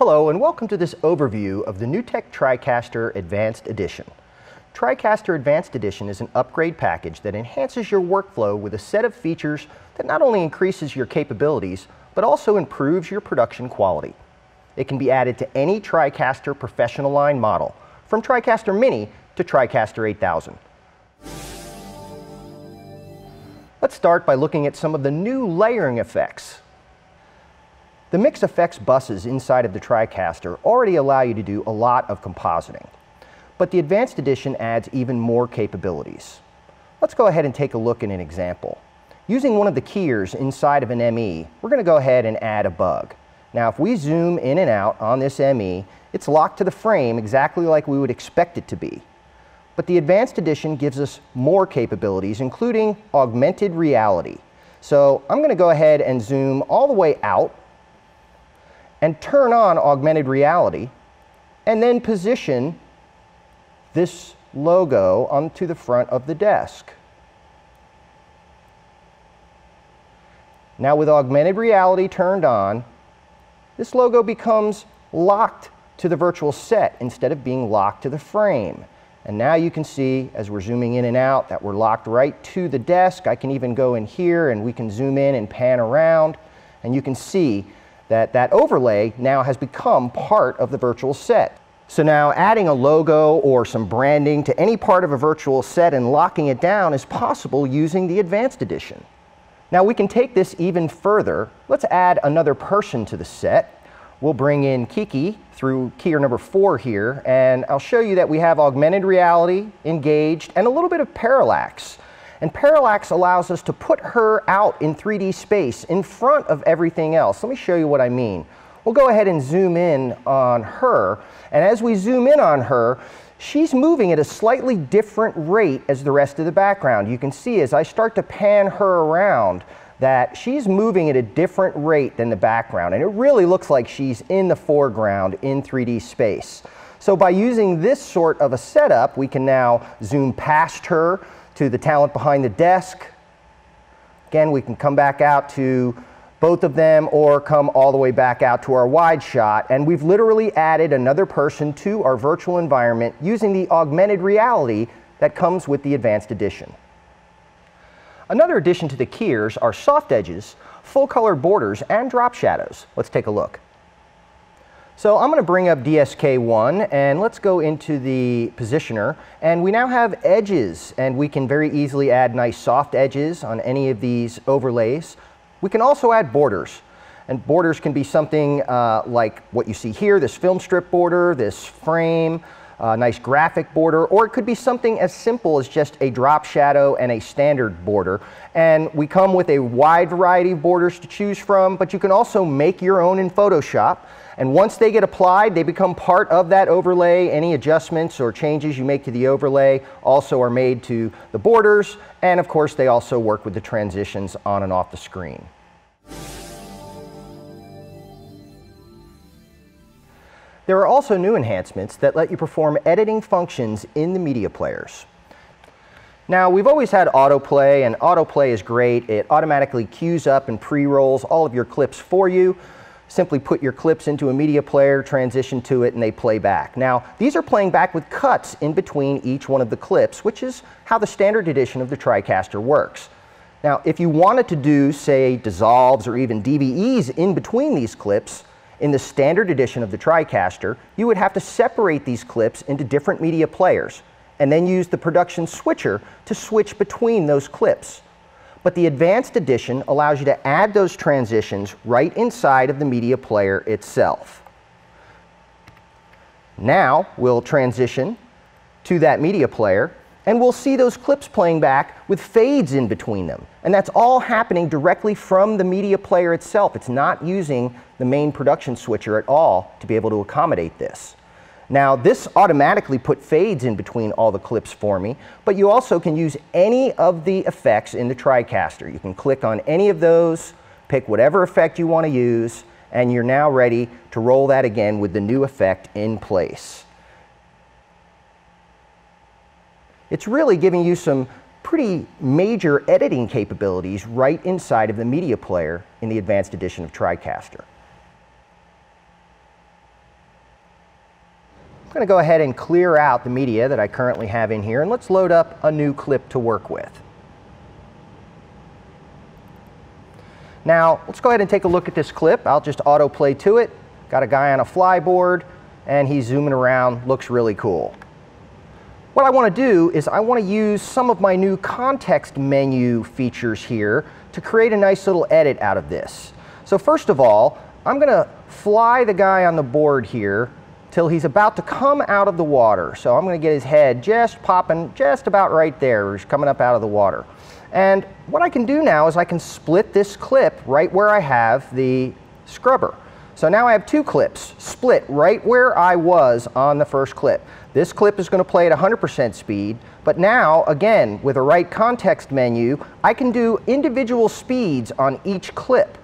Hello and welcome to this overview of the NewTek TriCaster Advanced Edition. TriCaster Advanced Edition is an upgrade package that enhances your workflow with a set of features that not only increases your capabilities, but also improves your production quality. It can be added to any TriCaster professional line model, from TriCaster Mini to TriCaster 8000. Let's start by looking at some of the new layering effects the mix effects buses inside of the TriCaster already allow you to do a lot of compositing, but the Advanced Edition adds even more capabilities. Let's go ahead and take a look at an example. Using one of the keyers inside of an ME, we're going to go ahead and add a bug. Now if we zoom in and out on this ME, it's locked to the frame exactly like we would expect it to be. But the Advanced Edition gives us more capabilities, including augmented reality. So I'm going to go ahead and zoom all the way out and turn on augmented reality and then position this logo onto the front of the desk. Now with augmented reality turned on, this logo becomes locked to the virtual set instead of being locked to the frame. And now you can see as we're zooming in and out that we're locked right to the desk. I can even go in here and we can zoom in and pan around and you can see that that overlay now has become part of the virtual set. So now adding a logo or some branding to any part of a virtual set and locking it down is possible using the Advanced Edition. Now we can take this even further. Let's add another person to the set. We'll bring in Kiki through keyer number four here, and I'll show you that we have augmented reality engaged and a little bit of parallax. And parallax allows us to put her out in 3D space in front of everything else. Let me show you what I mean. We'll go ahead and zoom in on her. And as we zoom in on her, she's moving at a slightly different rate as the rest of the background. You can see as I start to pan her around that she's moving at a different rate than the background. And it really looks like she's in the foreground in 3D space. So by using this sort of a setup, we can now zoom past her, to the talent behind the desk. Again, we can come back out to both of them or come all the way back out to our wide shot. And we've literally added another person to our virtual environment using the augmented reality that comes with the Advanced Edition. Another addition to the keyers are soft edges, full color borders, and drop shadows. Let's take a look. So I'm going to bring up DSK1 and let's go into the positioner and we now have edges and we can very easily add nice soft edges on any of these overlays. We can also add borders and borders can be something uh, like what you see here, this film strip border, this frame, uh, nice graphic border, or it could be something as simple as just a drop shadow and a standard border. And we come with a wide variety of borders to choose from, but you can also make your own in Photoshop. And once they get applied, they become part of that overlay. Any adjustments or changes you make to the overlay also are made to the borders. And of course, they also work with the transitions on and off the screen. There are also new enhancements that let you perform editing functions in the media players. Now, we've always had autoplay, and autoplay is great. It automatically queues up and pre-rolls all of your clips for you simply put your clips into a media player, transition to it, and they play back. Now, these are playing back with cuts in between each one of the clips, which is how the standard edition of the TriCaster works. Now, if you wanted to do, say, dissolves or even DVEs in between these clips, in the standard edition of the TriCaster, you would have to separate these clips into different media players and then use the production switcher to switch between those clips. But the advanced edition allows you to add those transitions right inside of the media player itself. Now we'll transition to that media player and we'll see those clips playing back with fades in between them. And that's all happening directly from the media player itself. It's not using the main production switcher at all to be able to accommodate this. Now this automatically put fades in between all the clips for me, but you also can use any of the effects in the TriCaster. You can click on any of those, pick whatever effect you want to use, and you're now ready to roll that again with the new effect in place. It's really giving you some pretty major editing capabilities right inside of the media player in the advanced edition of TriCaster. I'm going to go ahead and clear out the media that I currently have in here and let's load up a new clip to work with. Now, let's go ahead and take a look at this clip. I'll just autoplay to it. Got a guy on a flyboard and he's zooming around, looks really cool. What I want to do is I want to use some of my new context menu features here to create a nice little edit out of this. So first of all, I'm going to fly the guy on the board here till he's about to come out of the water. So I'm going to get his head just popping just about right there. He's coming up out of the water. And what I can do now is I can split this clip right where I have the scrubber. So now I have two clips split right where I was on the first clip. This clip is going to play at 100% speed, but now, again, with a right context menu, I can do individual speeds on each clip.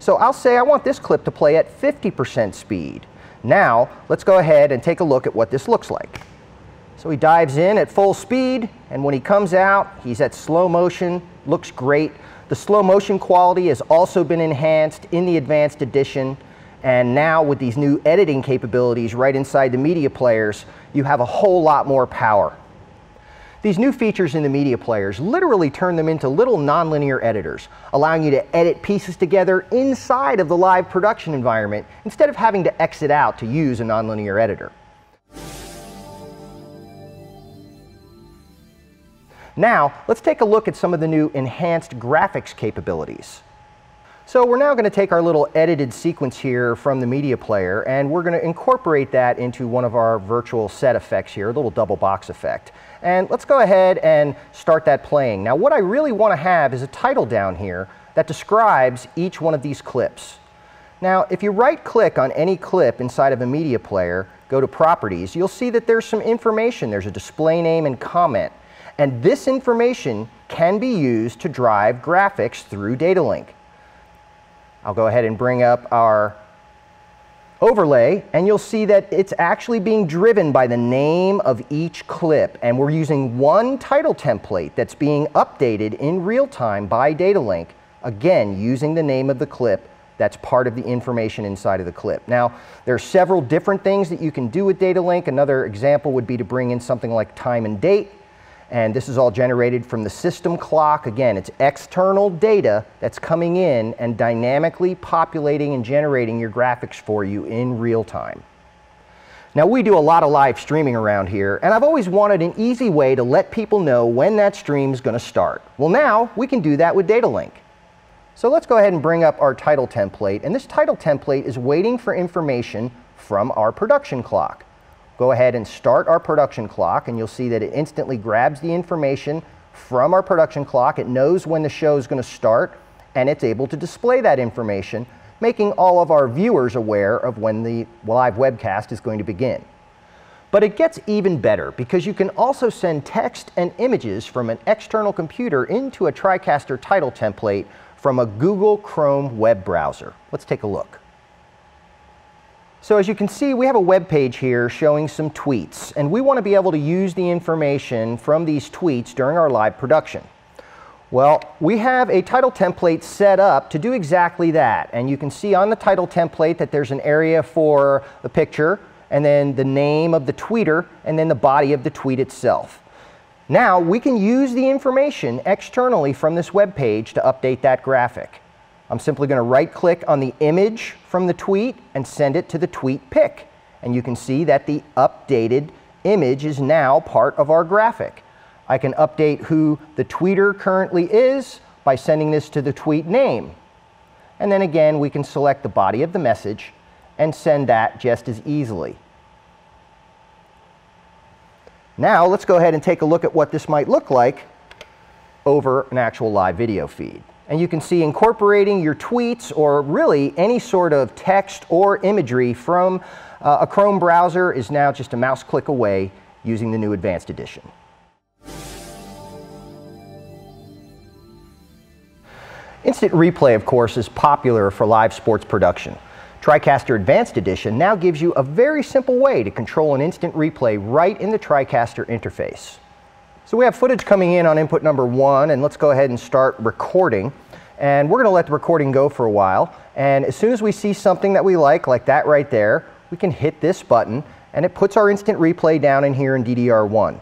So I'll say I want this clip to play at 50% speed. Now, let's go ahead and take a look at what this looks like. So he dives in at full speed, and when he comes out, he's at slow motion, looks great. The slow motion quality has also been enhanced in the advanced edition, and now with these new editing capabilities right inside the media players, you have a whole lot more power. These new features in the media players literally turn them into little nonlinear editors, allowing you to edit pieces together inside of the live production environment instead of having to exit out to use a nonlinear editor. Now, let's take a look at some of the new enhanced graphics capabilities. So we're now going to take our little edited sequence here from the media player and we're going to incorporate that into one of our virtual set effects here, a little double box effect. And let's go ahead and start that playing. Now what I really want to have is a title down here that describes each one of these clips. Now if you right click on any clip inside of a media player, go to properties, you'll see that there's some information. There's a display name and comment. And this information can be used to drive graphics through DataLink. I'll go ahead and bring up our overlay and you'll see that it's actually being driven by the name of each clip and we're using one title template that's being updated in real time by DataLink again using the name of the clip that's part of the information inside of the clip. Now there are several different things that you can do with DataLink. Another example would be to bring in something like time and date and this is all generated from the system clock. Again, it's external data that's coming in and dynamically populating and generating your graphics for you in real time. Now we do a lot of live streaming around here and I've always wanted an easy way to let people know when that stream is going to start. Well now we can do that with DataLink. So let's go ahead and bring up our title template and this title template is waiting for information from our production clock go ahead and start our production clock and you'll see that it instantly grabs the information from our production clock. It knows when the show is going to start and it's able to display that information, making all of our viewers aware of when the live webcast is going to begin. But it gets even better because you can also send text and images from an external computer into a TriCaster title template from a Google Chrome web browser. Let's take a look. So as you can see, we have a web page here showing some tweets, and we want to be able to use the information from these tweets during our live production. Well, we have a title template set up to do exactly that. And you can see on the title template that there's an area for the picture, and then the name of the tweeter, and then the body of the tweet itself. Now, we can use the information externally from this web page to update that graphic. I'm simply going to right click on the image from the tweet and send it to the tweet pick. And you can see that the updated image is now part of our graphic. I can update who the tweeter currently is by sending this to the tweet name. And then again, we can select the body of the message and send that just as easily. Now let's go ahead and take a look at what this might look like over an actual live video feed. And you can see incorporating your tweets or really any sort of text or imagery from uh, a Chrome browser is now just a mouse click away using the new Advanced Edition. Instant Replay, of course, is popular for live sports production. TriCaster Advanced Edition now gives you a very simple way to control an instant replay right in the TriCaster interface. So we have footage coming in on input number one, and let's go ahead and start recording. And we're going to let the recording go for a while. And as soon as we see something that we like, like that right there, we can hit this button and it puts our instant replay down in here in DDR1.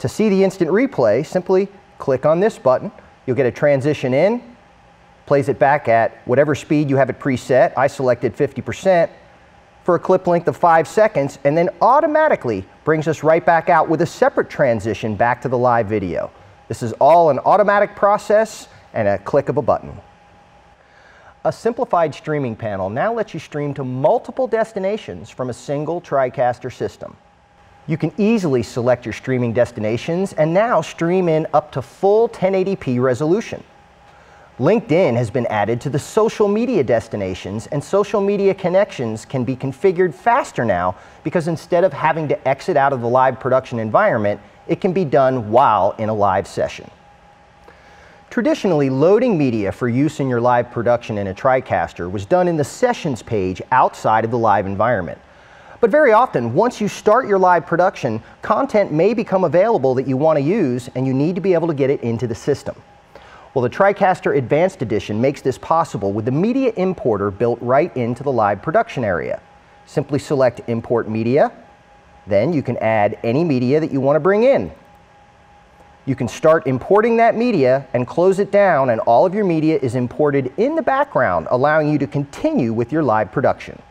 To see the instant replay, simply click on this button. You'll get a transition in, plays it back at whatever speed you have it preset. I selected 50% for a clip length of five seconds, and then automatically brings us right back out with a separate transition back to the live video. This is all an automatic process and a click of a button. A simplified streaming panel now lets you stream to multiple destinations from a single TriCaster system. You can easily select your streaming destinations and now stream in up to full 1080p resolution. LinkedIn has been added to the social media destinations and social media connections can be configured faster now because instead of having to exit out of the live production environment, it can be done while in a live session. Traditionally, loading media for use in your live production in a TriCaster was done in the Sessions page outside of the live environment. But very often, once you start your live production, content may become available that you want to use and you need to be able to get it into the system. Well, the TriCaster Advanced Edition makes this possible with the media importer built right into the live production area. Simply select Import Media, then you can add any media that you want to bring in. You can start importing that media and close it down and all of your media is imported in the background, allowing you to continue with your live production.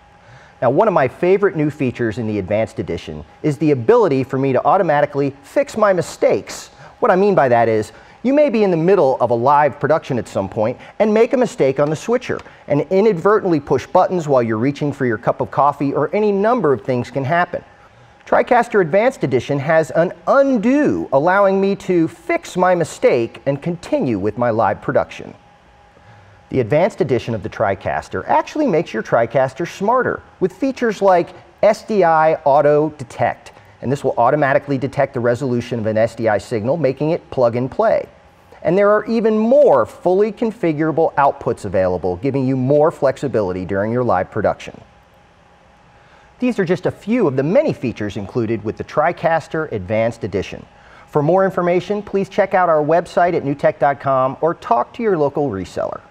Now, one of my favorite new features in the Advanced Edition is the ability for me to automatically fix my mistakes. What I mean by that is, you may be in the middle of a live production at some point and make a mistake on the switcher and inadvertently push buttons while you're reaching for your cup of coffee or any number of things can happen. TriCaster Advanced Edition has an undo, allowing me to fix my mistake and continue with my live production. The Advanced Edition of the TriCaster actually makes your TriCaster smarter with features like SDI Auto Detect, and this will automatically detect the resolution of an SDI signal, making it plug and play. And there are even more fully configurable outputs available, giving you more flexibility during your live production. These are just a few of the many features included with the TriCaster Advanced Edition. For more information, please check out our website at newtek.com or talk to your local reseller.